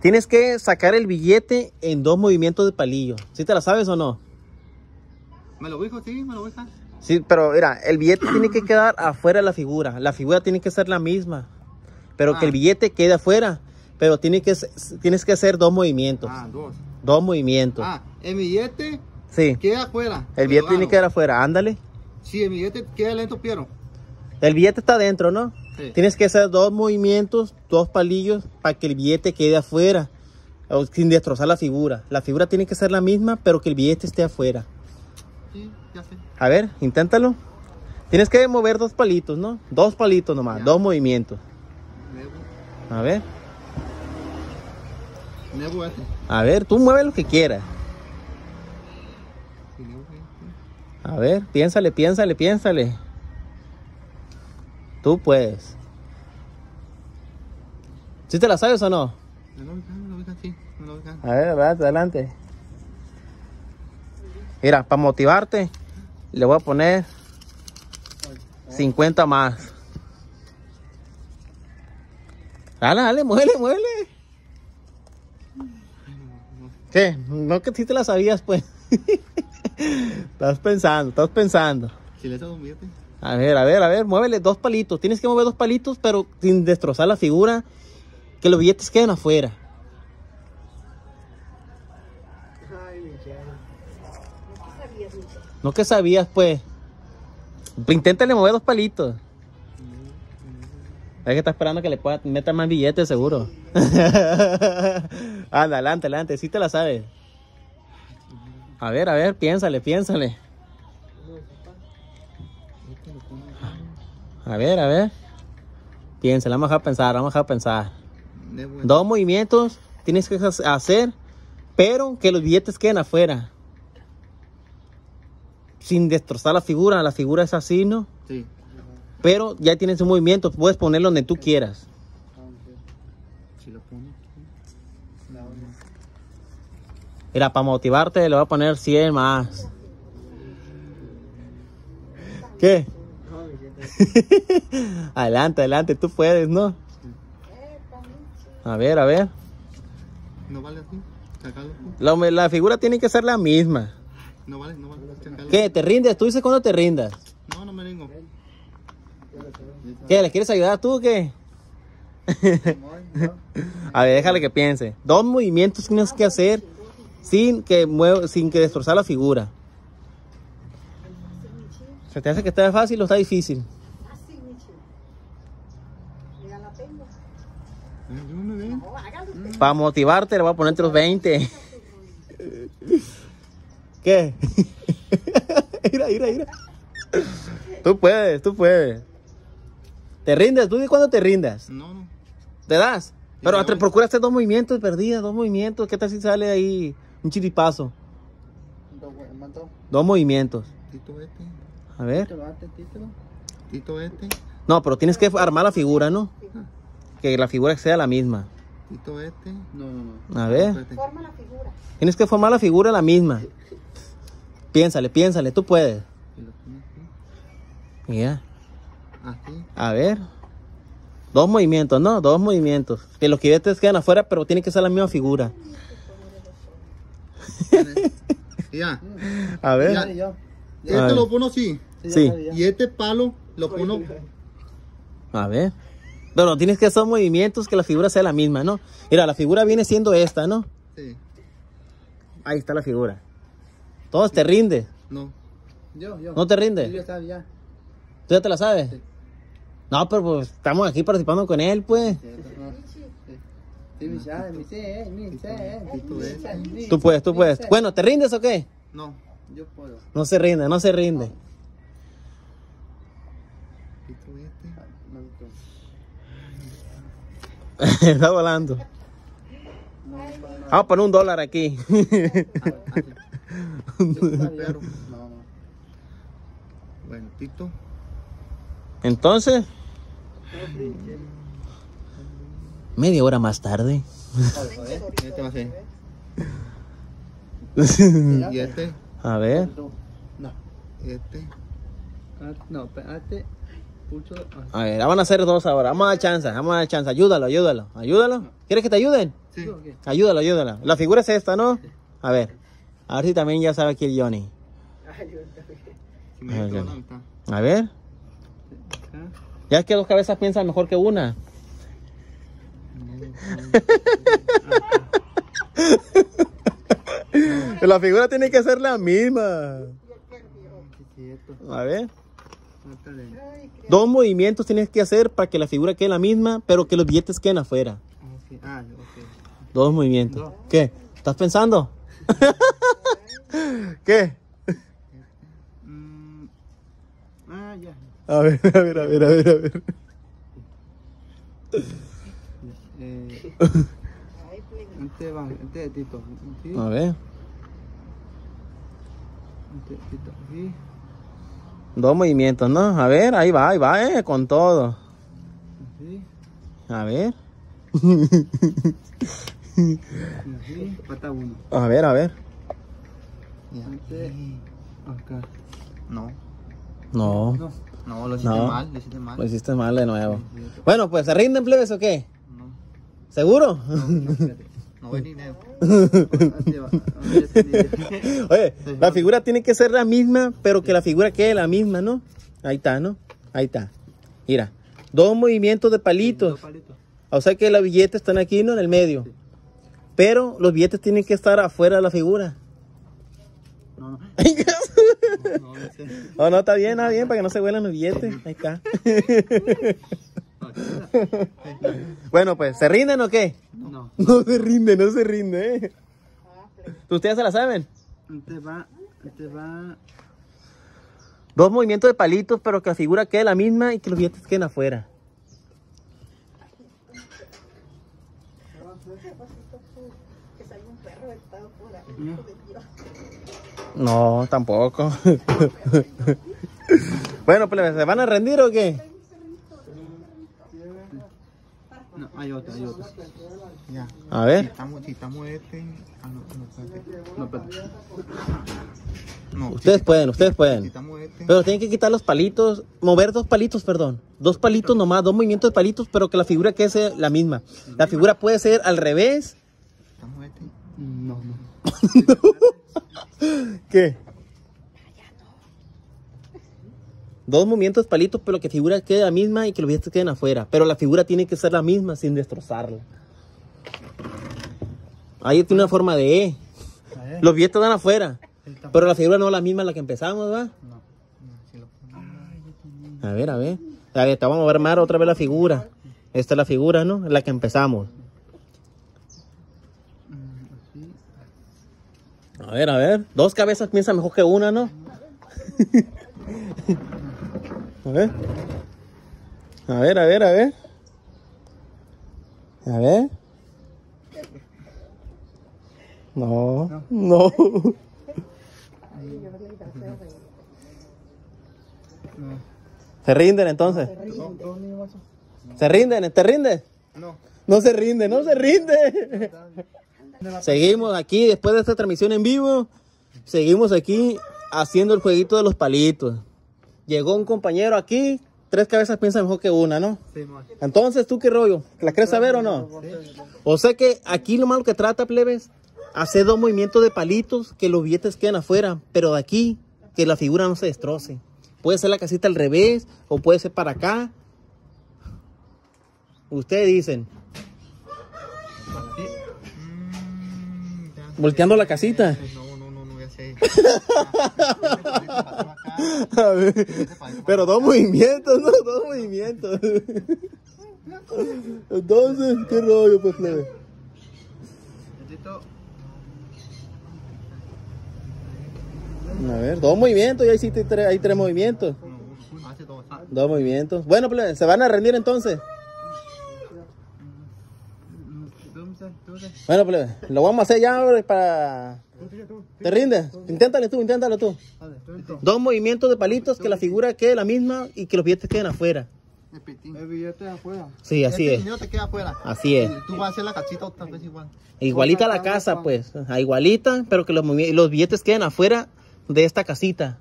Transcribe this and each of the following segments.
Tienes que sacar el billete en dos movimientos de palillo. ¿Sí te la sabes o no? ¿Me lo dijo? Sí, me lo dijo. Sí, pero mira, el billete tiene que quedar afuera de la figura. La figura tiene que ser la misma. Pero que el Ah. billete quede afuera. Pero tiene que, tienes que hacer dos movimientos. Ah, dos. Dos movimientos. Ah, el billete sí. queda afuera. El billete tiene que quedar afuera. Ándale. Sí, el billete queda lento, pero. El billete está adentro, ¿no? Sí. Tienes que hacer dos movimientos, dos palillos, para que el billete quede afuera. sin destrozar la figura. La figura tiene que ser la misma, pero que el billete esté afuera. Sí, ya sé. A ver, inténtalo. Tienes que mover dos palitos, ¿no? Dos palitos nomás, Ya. dos movimientos. A ver, a ver, tú mueve lo que quieras. A ver, piénsale, piénsale, piénsale. Tú puedes. ¿Sí te la sabes o no? Lo me lo sí. A ver, adelante, adelante. Mira, para motivarte, le voy a poner 50 más. Dale, dale, muévele, muévele. ¿Qué? No que sí te la sabías, pues. estás pensando, estás pensando. Si le echas un billete. A ver, a ver, a ver, muévele dos palitos. Tienes que mover dos palitos, pero sin destrozar la figura. Que los billetes queden afuera. No que sabías, pues. Inténtale mover dos palitos. Es que está esperando que le pueda meter más billetes, seguro. Anda, adelante, adelante. Sí te la sabes. A ver, a ver, piénsale, piénsale. A ver, a ver. Piénsale, vamos a dejar pensar, vamos a dejar pensar. Dos movimientos tienes que hacer, pero que los billetes queden afuera. Sin destrozar la figura, la figura es así, ¿no? Sí. Pero ya tienes un movimiento, puedes ponerlo donde tú quieras. Si lo pones. Mira, para motivarte le voy a poner 100 más. ¿Qué? adelante, adelante, tú puedes, ¿no? A ver, a ver. No vale así. La, la figura tiene que ser la misma. No vale, no vale. ¿Qué? ¿Te rindes? ¿Tú dices cuándo te rindas? No, no me ringo. ¿Qué? ¿Le quieres ayudar tú o qué? A ver, déjale que piense. Dos movimientos tienes que hacer sin que mueva, sin que destrozar la figura. ¿Se te hace que está fácil o está difícil? Ayúdame, ven. Para motivarte le voy a poner otros 20. ¿Qué? mira, mira, mira. Tú puedes, tú puedes. ¿Te rindes? ¿Tú de cuándo te rindas? No, no. ¿Te das? Pero te procura hacer dos movimientos perdidas, dos movimientos. ¿Qué tal si sale ahí un chiripazo? Dos movimientos. Tito este. A ver. Tito este. No, pero tienes que armar la figura, ¿no? Que la figura sea la misma. Tito este. No, no, no. A ver. Espérate. Forma la figura. Tienes que formar la figura la misma. Piénsale, piénsale, tú puedes. Pones así. Mira, Así. a ver. Dos movimientos, ¿no? Dos movimientos. Que los billetes quedan afuera, pero tiene que ser la misma figura. Ya. A ver. Ya. Este lo pongo así. Sí, Y este palo lo pongo. a ver. Pero tienes que hacer movimientos que la figura sea la misma, ¿no? Mira, la figura viene siendo esta, ¿no? Sí. Ahí está la figura. Todos te rindes. No. Yo, yo. ¿No te ya sabía. ¿Tú ya te la sabes? No, pero pues estamos aquí participando con él, pues. Tú puedes, tú puedes. Bueno, ¿te rindes o qué? No. Yo puedo. No se rinde, no se rinde este. Está volando. Vamos a poner un dólar aquí. No, no. Bueno, Tito. Entonces, media hora más tarde. Y este. A ver. Este. No, espérate. Pucho. A ver, van a hacer dos ahora. Vamos a dar chance, vamos a dar chance. Ayúdalo, ayúdalo, ayúdalo. ¿Quieres que te ayuden? Sí. Ayúdalo, ayúdalo. La figura es esta, ¿no? A ver. A ver si también ya sabe aquí el Johnny. Mitad. A ver. Ya es que dos cabezas piensan mejor que una. La figura tiene que ser la misma. A ver. Dos movimientos tienes que hacer para que la figura quede la misma, pero que los billetes queden afuera. Ah. Dos movimientos. Dos. ¿Qué? ¿Estás pensando? ¿Qué? Mm. Ah, ya. A ver, a ver, a ver, a ver, a ver. Eh, este va, este de Tito. Sí. A ver. Este de Tito. Sí. Dos movimientos, ¿no? A ver, ahí va, ahí va, eh, con todo. Así. A ver. Así. Pata uno. A ver, a ver. Acá. No. No, No. No, lo hiciste No. mal, lo hiciste mal. lo hiciste mal de nuevo. Bueno, pues, ¿se rinden plebes o qué? No. ¿Seguro? No, no. No. Oye, la figura tiene que ser la misma, pero que la figura quede la misma, ¿no? Ahí está, ¿no? Ahí está. Mira, dos movimientos de palitos. O sea que los billetes están aquí, ¿no? En el medio. Pero los billetes tienen que estar afuera de la figura. No, no. No, no sé. No, no, está bien, está bien, para que no se huelan los billetes. Ahí está. bueno, pues, ¿se rinden o qué? No. No se rinde, no se rinde, ¿eh? ¿Ustedes se la saben? Este va. Este va. Dos movimientos de palitos, pero que la figura quede la misma y que los billetes queden afuera. No, tampoco. bueno, pues, ¿se van a rendir o qué? No, hay otro, hay otro. Ya. A Si ver. estamos, si estamos este. Ah, no, no, espérate. No, espérate. No, Ustedes si- pueden, ustedes Si pueden. este. Pero tienen que quitar los palitos, mover dos palitos, perdón. Dos palitos nomás, dos movimientos de palitos, pero que la figura quede sea la misma. La figura puede ser al revés. Estamos este. No, no. ¿Qué? Dos movimientos palitos, pero que figura quede la misma y que los billetes queden afuera. Pero la figura tiene que ser la misma sin destrozarla. Ahí tiene una forma de E. A ver. Los billetes van afuera. Pero la figura no es la misma en la que empezamos, ¿va? No. Si lo. A ver, a ver. A ver, te vamos a ver más otra vez la figura. Esta es la figura, ¿no? En la que empezamos. Mm. A ver, a ver. Dos cabezas piensa mejor que una, ¿no? a ver. A ver, a ver, a ver. A ver. No, no. ¿Se rinden entonces? ¿Se rinden? ¿Te rindes? No. No se rinde, no se rinde. Seguimos aquí después de esta transmisión en vivo. Seguimos aquí haciendo el jueguito de los palitos. Llegó un compañero aquí. Tres cabezas piensan mejor que una, ¿no? Sí. Entonces, ¿tú qué rollo? ¿La quieres saber o no? O sea que aquí lo malo que trata, plebes, hacer dos movimientos de palitos que los billetes queden afuera, pero de aquí, que la figura no se destroce. Puede ser la casita al revés o puede ser para acá. Ustedes dicen. Mm, volteando la casita. No, no, no, no, ya sé. A ver, pero dos movimientos, ¿no? Dos movimientos. Entonces, ¿qué rollo, pues, plebe? A ver, dos movimientos, y ahí sí te- tre- hay tres movimientos. Ah, Dos movimientos. Bueno, plebe, ¿se van a rendir entonces? mm, Bueno, plebe, lo vamos a hacer ya ahora para... ¿Te rindes? Inténtale tú, inténtalo tú. Dos movimientos de palitos que la figura quede la misma y que los billetes queden afuera. El billete afuera. Sí, así este es. dinero te queda afuera. Así es. Tú vas a hacer la cachita otra vez igual. Igualita a la casa, pues. A igualita, pero que los, los billetes queden afuera de esta casita.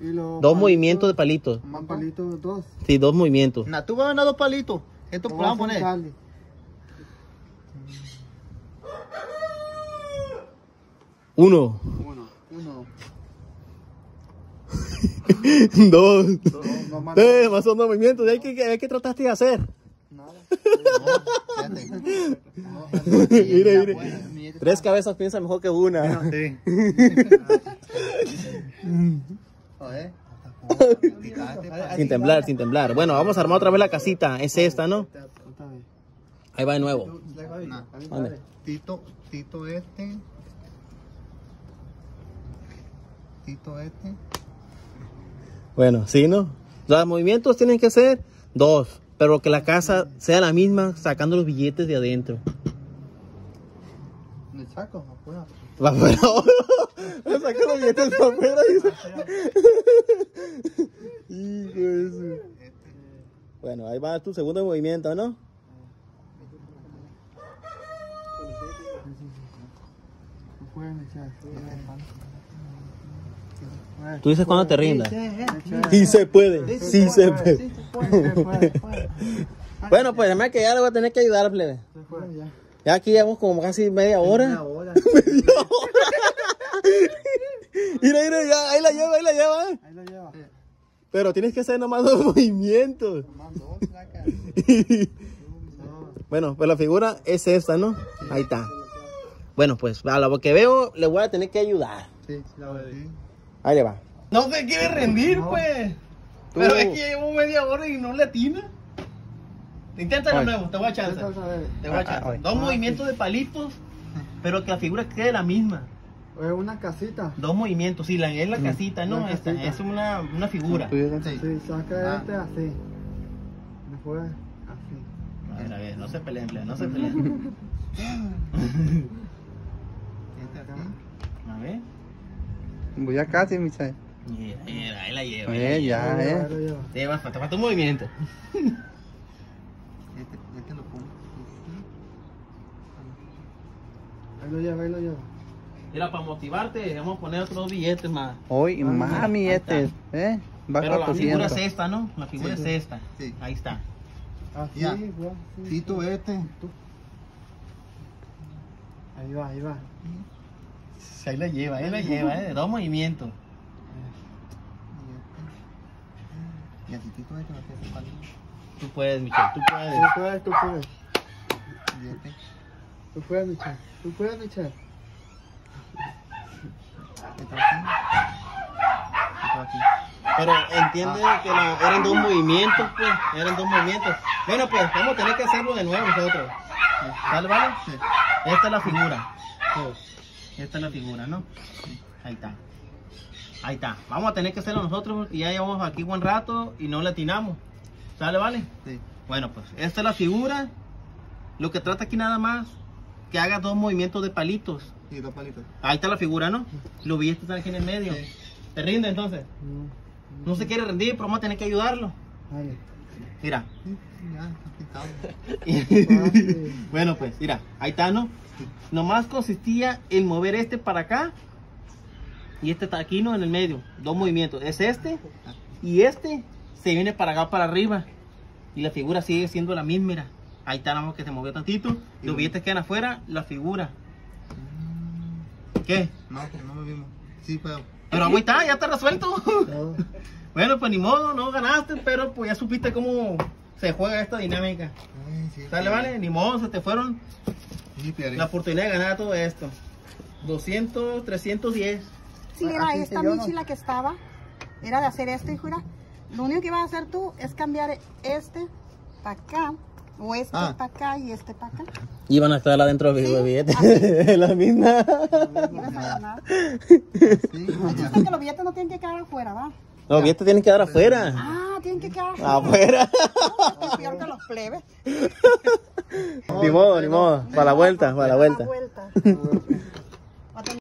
Y los Dos movimientos de palitos. Más palitos, dos. Sí, dos movimientos. Nah, tú vas a ganar dos palitos. Esto Vamos vamos a a poner. Uno, Uno. Uno. dos. No más. son dos movimientos. ¿De ahí qué, qué- qué trataste de hacer? Nada. Mire, mire. Tres cabezas piensa mejor que una. Sí. Joder. Sin temblar, sin temblar. Bueno, vamos a armar otra vez la casita. Es esta, ¿no? Ahí va de nuevo. Tito, Tito este. Este. Bueno, sí, ¿no? Los movimientos tienen que ser dos, pero que la casa sea la misma sacando los billetes de adentro. Le saco, afuera. Va afuera. Saca los billetes para afuera. Hijo de Bueno, ahí va tu segundo movimiento, ¿no? No pueden echar. Tú dices cuando te rindas. Sí se puede, sí se puede. Bueno, pues además que ya le voy a tener que ayudar, plebe. Ya. Aquí llevamos como casi media hora. hora. Mira, mira, ya, ahí la lleva, ahí la lleva. Ahí lo lleva. Pero tienes que hacer nomás dos movimientos. Más dos. Bueno, pues la figura es esta, ¿no? Ahí está. Bueno, pues a lo que veo le voy a tener que ayudar. Sí, la verdad. Ahí le va. No se quiere rendir, pues. Tú- Pero es que llevo media hora y no le atina. Inténtalo de nuevo, te voy a chance. Te voy a chance. Ay. Dos movimientos de palitos, pero que la figura quede la misma. Es una casita. Dos movimientos, sí, la, es la casita, ¿no? la Esta, casita. es una, una figura. Sí. Sí, saca Ah. este así. Después así. A ver, a ver, no se peleen, no se peleen. Este así. A ver. Voy a casi, Michelle. Mira, mira, ahí la lleva. Eh, Ahí ya, lleva, eh. lo lleva. Te lleva, falta, falta un movimiento. Este, este lo pongo. Ahí lo lleva, ahí lo lleva. Mira, para motivarte, vamos a poner otros billetes más. Hoy, Ah, este, está. ¿eh? Va Pero la figura es 400. esta, ¿no? La figura Sí. es esta. Sí. Ahí está. Así, Ya. igual. sí. Tito este. Ahí va, ahí va. Ahí la lleva, ahí la lleva, ¿eh? Dos movimientos. Y va a hacer palito. Tú puedes, Michelle, tú puedes. Tú puedes, tú puedes. Tú puedes, Michelle. Tú puedes. Pero entiende que la- eran dos movimientos, pues. Eran dos movimientos. Bueno, pues vamos a tener que hacerlo de nuevo nosotros. ¿Vale, vale? Sí. Esta es la figura. Esta es la figura, ¿no? Ahí está. Ahí está. Vamos a tener que hacerlo nosotros porque ya llevamos aquí buen rato y no le atinamos. ¿Sale, vale? Sí. Bueno, pues esta es la figura. Lo que trata aquí nada más que haga dos movimientos de palitos. Y dos palitos. Ahí está la figura, ¿no? Los billetes están aquí en el medio. Sí. ¿Te rinde entonces? No. No se quiere rendir, pero vamos a tener que ayudarlo. Dale. Mira. Bueno, pues, mira, ahí está, ¿no? Nomás consistía en mover este para acá y este está aquí, ¿no? En el medio. Dos movimientos. Es este y este se viene para acá, para arriba. Y la figura sigue siendo la misma, mira. Ahí está, nada más que se movió tantito. Los billetes quedan afuera, la figura. ¿Qué? No, que no me vimos. Sí, pero. Pero ahí está, ya está resuelto. Bueno, pues ni modo, no ganaste, pero pues ya supiste cómo se juega esta dinámica. Ay, sí, Dale, sí. vale, ni modo, se te fueron Sí, la oportunidad de ganar todo esto. 200, 310. Sí, era esta Michi la que estaba. Era de hacer esto, hijo. era. Lo único que ibas a hacer tú es cambiar este para acá. O este Ah. para acá y este para acá. Iban a estar adentro de los Sí, billetes. la misma. Sí, es que los billetes no tienen que quedar afuera, ¿va? Los billetes tienen que dar afuera. Ah, tienen que quedar afuera. Afuera. Es peor que los plebes. ni modo, ni modo. Para la vuelta, para la vuelta. vuelta.